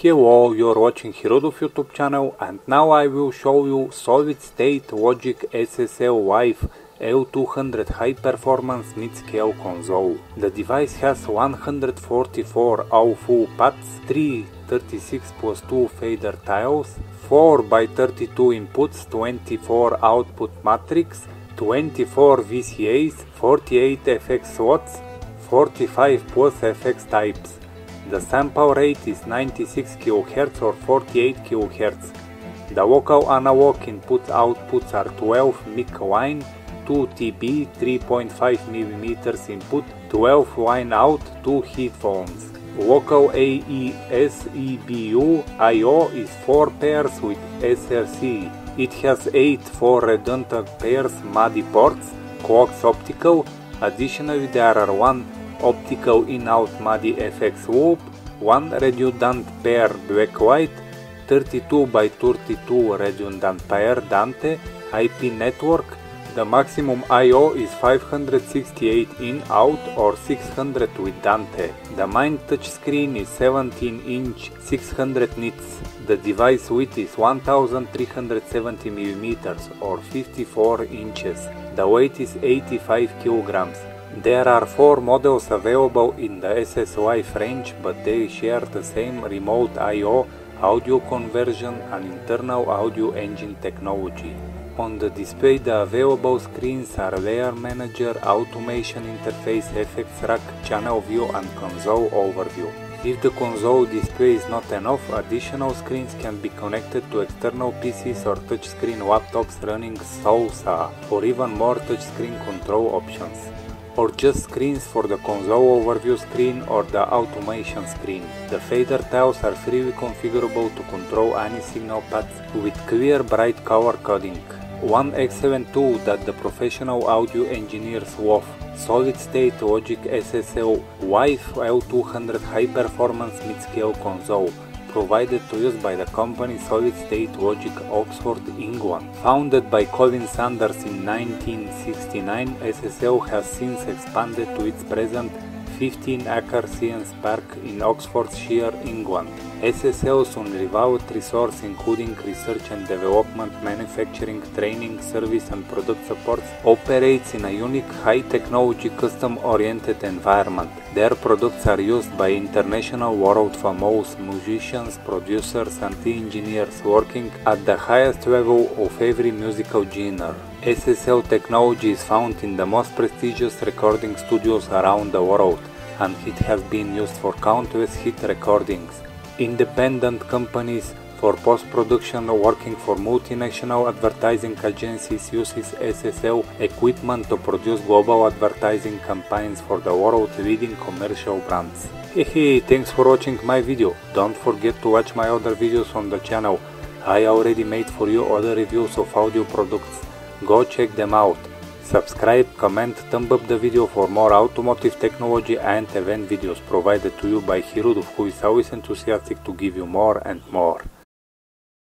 Hello, you're watching Hirudov YouTube channel and now I will show you solid state logic SSL Live L200 high performance mid-scale console. The device has 144 all full paths, 3 36 plus 2 fader tiles, 4 by 32 inputs, 24 output matrix, 24 VCAs, 48 FX slots, 45 plus FX types. The sample rate is 96 kHz or 48 kHz. The local analog input outputs are 12 mic line, 2 TB, 3.5 mm input, 12 line out, 2 headphones. Local AES EBU I.O. is 4 pairs with SRC. It has 8 4 redundant pairs MADI ports, coax optical. Additionally there are 1 optical in-out MADI FX loop, one redundant pair black-white, 32 by 32 redundant pair Dante IP network. The maximum I.O. is 568 in-out or 600 with Dante. The main touchscreen is 17 inch 600 nits. The device width is 1370 mm or 54 inches. The weight is 85 kilograms. There are four models available in the SSL range, but they share the same remote I.O., audio conversion and internal audio engine technology. On the display the available screens are Layer Manager, Automation Interface, FX Rack, Channel View and Console Overview. If the console display is not enough, additional screens can be connected to external PCs or touchscreen laptops running SOLSA for even more touchscreen control options or just screens for the console overview screen or the automation screen. The fader tiles are freely configurable to control any signal paths with clear bright color coding. One excellent tool that the professional audio engineers love. Solid State Logic SSL Live L200 High Performance Mid-Scale Console provided to use by the company Solid State Logic Oxford, England. Founded by Colin Sanders in 1969, SSL has since expanded to its present 15 acre Science Park in Oxfordshire, England. SSL's unrivaled resource including research and development, manufacturing, training, service and product support operates in a unique high-technology custom-oriented environment. Their products are used by international world-famous musicians, producers and engineers working at the highest level of every musical genre. SSL technology is found in the most prestigious recording studios around the world and it has been used for countless hit recordings independent companies for post-production working for multinational advertising agencies uses SSL equipment to produce global advertising campaigns for the world leading commercial brands. Hey, hey, thanks for watching my video. Don't forget to watch my other videos on the channel. I already made for you other reviews of audio products. Go check them out. Subscribe, comment, thumb up the video for more automotive technology and event videos provided to you by Hirudov who is always enthusiastic to give you more and more.